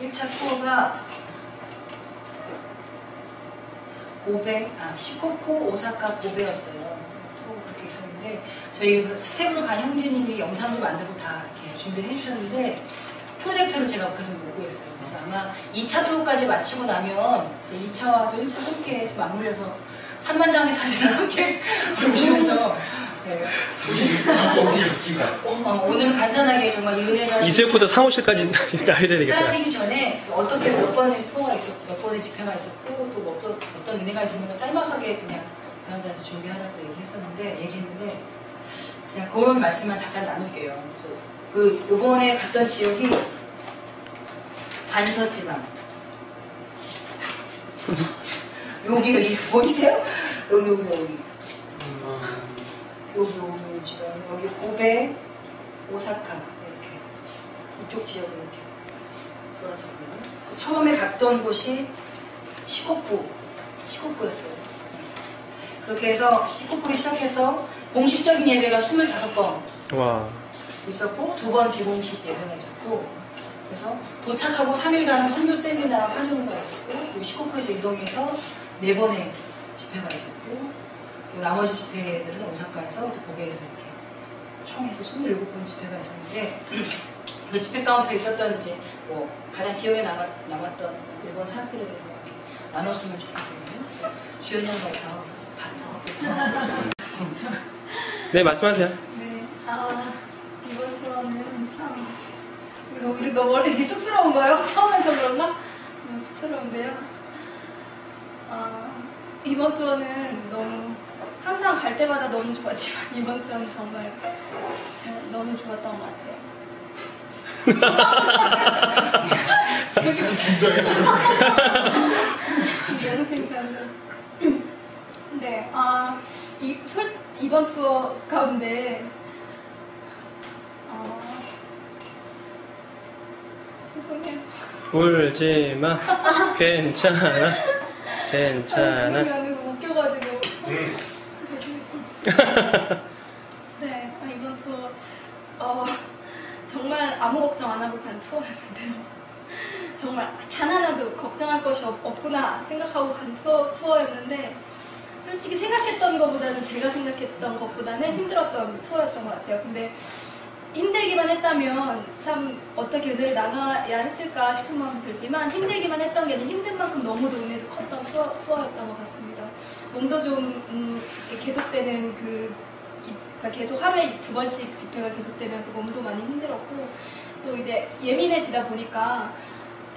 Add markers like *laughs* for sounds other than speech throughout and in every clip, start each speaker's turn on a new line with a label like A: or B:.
A: 1차 투어가 고베, 아, 시코쿠, 오사카, 고베였어요. 투어 그렇게 있었는데, 저희 그 스태프로 간 형제님이 영상도 만들고 다 이렇게 준비를 해주셨는데, 프로젝터를 제가 계속 못 구했어요. 그래서 아마 2차 투어까지 마치고 나면 2차와 또 1차 함께 해서 맞물려서 3만 장의 사진을 함께 *laughs* 보시면서 네. 어, 오늘 간단하게 정말 이 은혜가
B: 이수혁보다 상호실까지 *laughs* 나야 되겠다.
A: 사라지기 전에 어떻게 몇 번의 투어가 있었고 몇 번의 집회가 있었고 또 어떤, 어떤 은혜가 있었는가 짤막하게 그냥 배우자한테 준비하라고 얘기했었는데 얘기했는데 그냥 그런 말씀만 잠깐 나눌게요. 그래서 그 요번에 갔던 지역이 반서지방 여기 여기 보이세요? 여기 여기 여기 여기 여기 지금 여기 고베 오사카 이렇게 이쪽 지역을 이렇게 돌아서고요. 처음에 갔던 곳이 시코쿠 시코쿠였어요. 그렇게 해서 시코쿠를 시작해서 공식적인 예배가 25번
B: 와.
A: 있었고 두 번 비공식 예배가 있었고 그래서 도착하고 3일간은 선교 세미나 활동가 있었고 그리고 시코쿠에서 이동해서 네 번의 집회가 있었고 그리고 나머지 집회들은 오사카에서 또 고베에서 이렇게 총 해서 27번 집회가 있었는데 그 집회 가운데 있었던 이제 뭐 가장 기억에 남았, 남았던 일본 사람들에 대해서 이렇게 나눴으면 좋겠거든요. 주연 양부터 반성.
B: 네, 말씀하세요.
C: 네. 아, 이번 투어는 참. 우리 너무 원래 이렇게 쑥스러운가요? 처음 해서 그런가? 너무 쑥스러운데요. 아, 이번 투어는 너무, 항상 갈 때마다 너무 좋았지만, *laughs* 이번 투어는 정말 네, 너무 좋았던 것 같아요.
D: 지금 긴장해서
C: 너무 창피한데. 네, 아, 이, 솔, 이번 투어 가운데, 어, 죄송해요.
B: 울지 마. 괜찮아.
C: 아니,
B: 괜찮아.
C: 그게 아니고 웃겨가지고. 네, 아, 이번 투어, 어, 정말 아무 걱정 안 하고 간 투어였는데요. 정말 단 하나도 걱정할 것이 없, 없구나 생각하고 간 투어, 투어였는데, 솔직히 생각했던 것보다는 제가 생각했던 것보다는 힘들었던 투어였던 것 같아요. 근데 힘들기만 했다면 참 어떻게 은혜를 나눠야 했을까 싶은 마음이 들지만 힘들기만 했던 게 아니라 힘든 만큼 너무도 은혜도 컸던 투어, 투어였던 것 같습니다. 몸도 좀 음, 계속되는 그 이- 그러니까 계속 하루에 두 번씩 집회가 계속되면서 몸도 많이 힘들었고 또 이제 예민해지다 보니까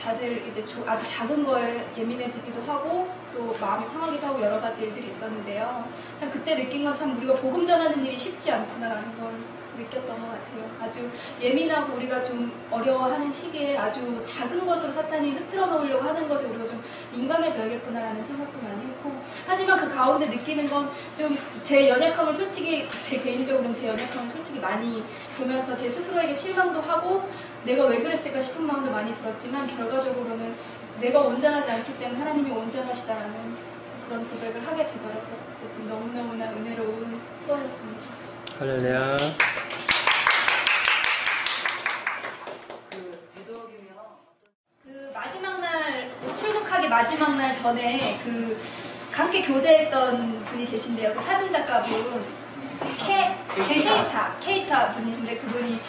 C: 다들 이제 조- 아주 작은 거에 예민해지기도 하고 또 마음이 상하기도 하고 여러 가지 일들이 있었는데요. 참 그때 느낀 건 참 우리가 복음 전하는 일이 쉽지 않구나라는 걸 느꼈던 것 같아요. 아주 예민하고 우리가 좀 어려워하는 시기에 아주 작은 것으로 사탄이 흐트러 놓으려고 하는 것에 우리가 좀 민감해져야겠구나라는 생각도 많이 했고 하지만 그 가운데 느끼는 건 좀 제 연약함을 솔직히 제 개인적으로는 제 연약함을 솔직히 많이 보면서 제 스스로에게 실망도 하고 내가 왜 그랬을까 싶은 마음도 많이 들었지만 결과적으로는 내가 온전하지 않기 때문에 하나님이 온전하시다라는 그런 고백을 하게 되더라고요. 어쨌든 너무너무나 은혜로운 투어였습니다.
B: 할렐루야.
A: 그 되도록이면
C: 그 마지막 날 출국하기 마지막 날 전에 그 함께 교제했던 분이 계신데요. 그 사진 작가분 케 케이타 케이타 분이신데 그분이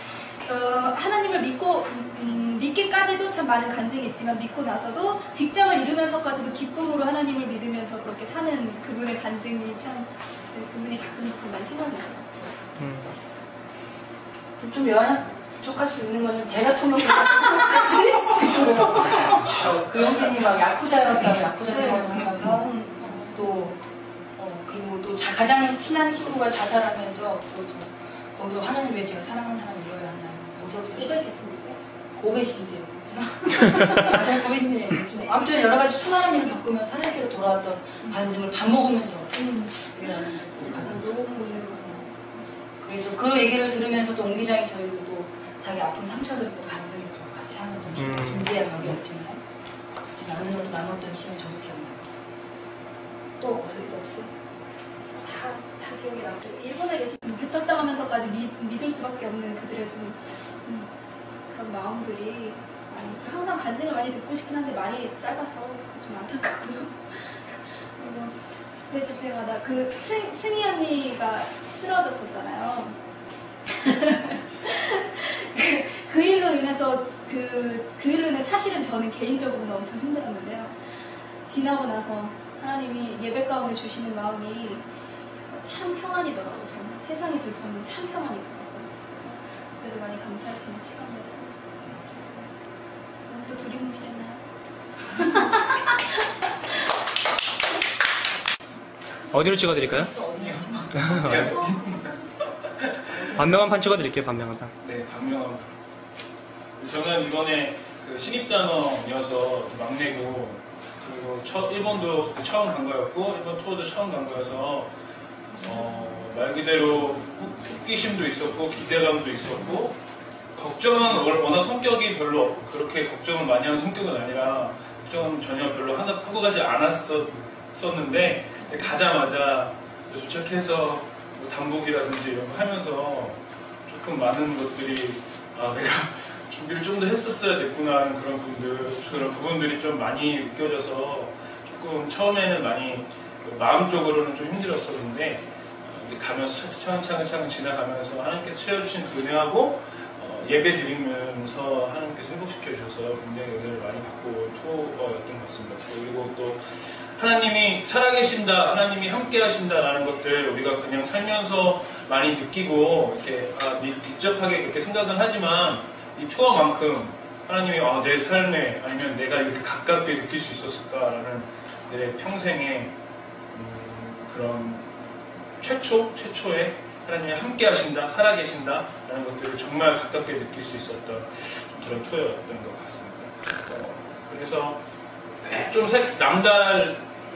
C: 어, 하나님을 믿고 음, 믿기까지도 참 많은 간증이 있지만 믿고 나서도 직장을 잃으면서까지도 기쁨으로 하나님을 믿으면서 그렇게 사는 그분의 간증이 참 네, 그분이 가끔 가끔 많이 생각나요.
B: 음.
A: 좀연 약할 수 있는 거는 제가 통역을 틀릴 수 있어요. 어, 그 형제님하고 야쿠자였다고 야쿠자 생활을 하면서 또 어, 그리고 또 자- 가장 친한 친구가 자살하면서 거기서, 거기서 하나님 왜 제가 사랑하는 사람을 잃어야 하나 거기서부터 시작
C: 시작했습니다.
A: 고배신데요. 그렇죠? 제가 *laughs* 고배신데 얘기했죠. 아무튼 여러 가지 수많은 일을 겪으면서 하나님께로 돌아왔던 반증을 밥 먹으면서
C: 음.
A: 얘기를 하면서
C: 가장 너무 은혜로워서.
A: 그래서 그 얘기를 들으면서 또 옹기장이 저희도 또 자기 아픈 간절히 또 같이 하면서
B: 음.
A: 존재야 관계 없지만 같이 나누, 나눴던 시간 저도 기억나요. 또 어릴 때 없어요?
C: 다, 다 기억이 나죠. 일본에 계신 배척당하면서까지 믿, 믿을 수밖에 없는 그들의 좀 음, 그런 마음들이 많이 항상 간증을 많이 듣고 싶긴 한데 말이 짧아서 좀 안타깝고요. *laughs* 그리고 집회 집회마다 그 승, 승희 언니가 쓰러졌었잖아요. *laughs* 그, 그 인해서 그, 그 일로 인해 사실은 저는 개인적으로는 엄청 힘들었는데요. 지나고 나서 하나님이 예배 가운데 주시는 마음이 참 평안이더라고요. 저는 세상이 줄수 있는 참 평안이더라고요. 그때도 많이 감사할 수 있는 했어요. 오늘 또 두리뭉실했나요? *laughs*
B: 어디로 찍어드릴까요? 반명 한 판 찍어드릴게요, 반명 한 판.
D: 네, 강명함. 저는 이번에 그 신입단원이어서 막내고 그리고 첫 일본도 처음 간 거였고 일본 투어도 처음 간 거여서 어, 말 그대로 호기심도 있었고 기대감도 있었고 걱정은 월- 워낙 성격이 별로 그렇게 걱정을 많이 하는 성격은 아니라 걱정은 전혀 별로 하나 하고 가지 않았었는데 가자마자 도착해서 뭐 단복이라든지 이런 거 하면서 조금 많은 것들이 아 내가 준비를 좀 더 했었어야 됐구나 하는 그런 분들 그런 부분들이 좀 많이 느껴져서 조금 처음에는 많이 마음적으로는 좀 힘들었었는데 어, 이제 가면서 차근차근 지나가면서 하나님께서 채워주신 그 은혜하고 어, 예배 드리면서 하나님께서 회복시켜 주셔서 굉장히 은혜를 많이 받고 온 투어였던 것 같습니다. 그리고 또 하나님이 살아계신다, 하나님이 함께하신다라는 것들 우리가 그냥 살면서 많이 느끼고 이렇게 아, 미- 밀접하게 그렇게 생각은 하지만 이 투어만큼 하나님이 아, 내 삶에 아니면 내가 이렇게 가깝게 느낄 수 있었을까라는 내 평생의 음, 그런 최초 최초의 하나님이 함께 하신다, 살아 계신다 라는 것들을 정말 가깝게 느낄 수 있었던 좀 그런 투어였던 것 같습니다. 어, 그래서 좀 살- 남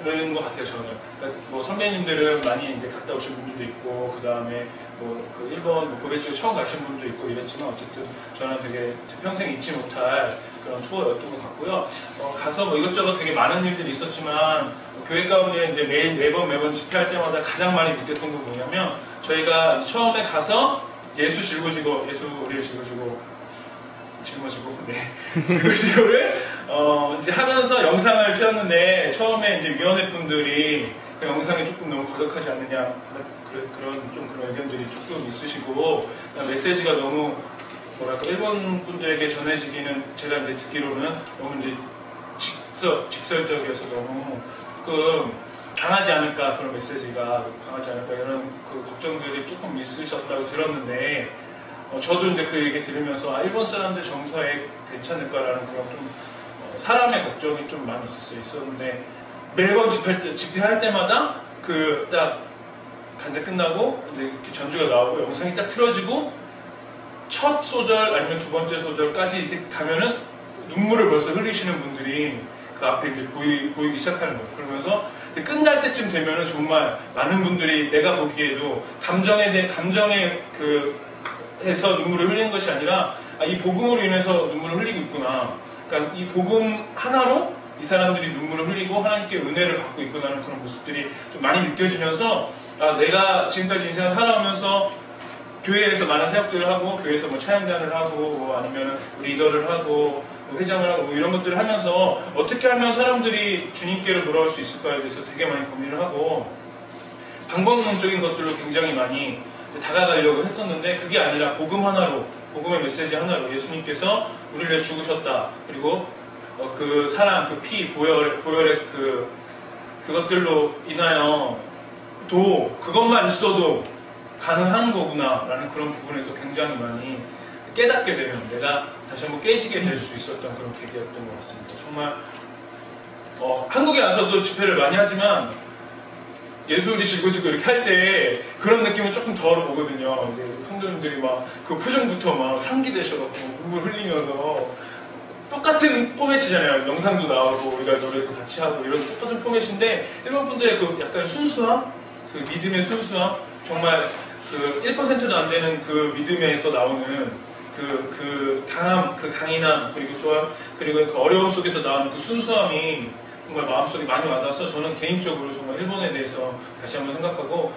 D: 다른 것 같아요 저는. 그러니까 뭐 선배님들은 많이 이제 갔다 오신 분들도 있고 그 다음에 뭐 그 일본 뭐 고베 쪽에 처음 가신 분도 있고 이랬지만 어쨌든 저는 되게 평생 잊지 못할 그런 투어였던 것 같고요. 어, 가서 뭐 이것저것 되게 많은 일들이 있었지만 교회 가운데 이제 매, 매번 매번 집회할 때마다 가장 많이 느꼈던 건 뭐냐면 저희가 처음에 가서 예수 짊어지고 예수 우리를 짊어지고 짊어 지고 네. *laughs* 짊어지고를 어 이제 하면서 영상을 찍었는데 처음에 이제 위원회 분들이 그 영상이 조금 너무 거덕하지 않느냐 그런 그런 좀 그런 의견들이 조금 있으시고 메시지가 너무 뭐랄까 일본 분들에게 전해지기는 제가 이제 듣기로는 너무 이제 직설 직설적이어서 너무 조금 강하지 않을까 그런 메시지가 강하지 않을까 이런 그 걱정들이 조금 있으셨다고 들었는데 어, 저도 이제 그 얘기 들으면서 아, 일본 사람들 정서에 괜찮을까라는 그런 좀 어, 사람의 걱정이 좀 많이 있었어요. 있었는데 매번 집회할, 때, 집회할 때마다 그딱 간증 끝나고 이렇게 전주가 나오고 영상이 딱 틀어지고 첫 소절 아니면 두 번째 소절까지 가면은 눈물을 벌써 흘리시는 분들이 그 앞에 이제 보이, 보이기 시작하는 거예요. 그러면서 끝날 때쯤 되면은 정말 많은 분들이 내가 보기에도 감정에 대해 감정에 그 해서 눈물을 흘리는 것이 아니라 아, 이 복음으로 인해서 눈물을 흘리고 있구나. 그러니까 이 복음 하나로 이 사람들이 눈물을 흘리고 하나님께 은혜를 받고 있구나라는 그런 모습들이 좀 많이 느껴지면서 아, 내가 지금까지 인생을 살아오면서 교회에서 많은 사역들을 하고 교회에서 뭐 차양단을 하고 뭐 아니면 리더를 하고 뭐 회장을 하고 뭐 이런 것들을 하면서 어떻게 하면 사람들이 주님께로 돌아올 수 있을까에 대해서 되게 많이 고민을 하고 방법론적인 것들로 굉장히 많이 다가가려고 했었는데 그게 아니라 복음 하나로 복음의 메시지 하나로 예수님께서 우리를 위해 죽으셨다 그리고 어, 그 사랑 그 피 보혈 보혈의 그 그것들로 인하여 도 그것만 있어도 가능한 거구나라는 그런 부분에서 굉장히 많이 깨닫게 되면 내가 다시 한번 깨지게 될 수 있었던 그런 계기였던 것 같습니다. 정말 어, 한국에 와서도 집회를 많이 하지만 예술이 지고지고 이렇게 할 때 그런 느낌은 조금 덜 오거든요. 이제 성도님들이 막 그 표정부터 막 상기되셔갖고 눈물 흘리면서 똑같은 포맷이잖아요. 영상도 나오고 우리가 노래도 같이 하고 이런 똑같은 포맷인데 일본 분들의 그 약간 순수함, 그 믿음의 순수함, 정말 그 1%도 안 되는 그 믿음에서 나오는 그, 그 강함, 그 강인함, 그리고 또, 그리고 그 어려움 속에서 나오는 그 순수함이 정말 마음속에 많이 와닿아서 저는 개인적으로 정말 일본에 대해서 다시 한번 생각하고